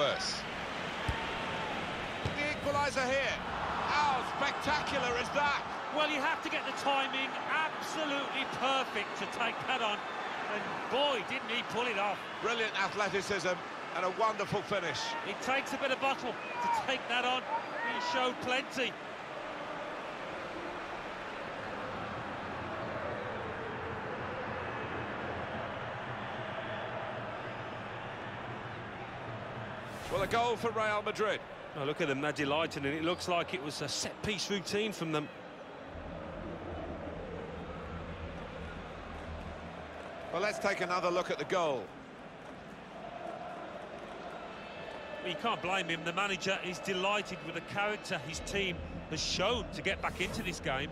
worse. The equaliser here. How spectacular is that? Well, you have to get the timing absolutely perfect to take that on. And boy, didn't he pull it off. Brilliant athleticism and a wonderful finish. It takes a bit of bottle to take that on. He showed plenty. Well, a goal for Real Madrid. Oh, look at them, they're delighted, and it looks like it was a set-piece routine from them. Well, let's take another look at the goal. You can't blame him. The manager is delighted with the character his team has shown to get back into this game.